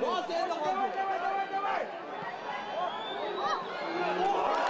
Nossa, ele não vai! Vai, vai, vai, vai!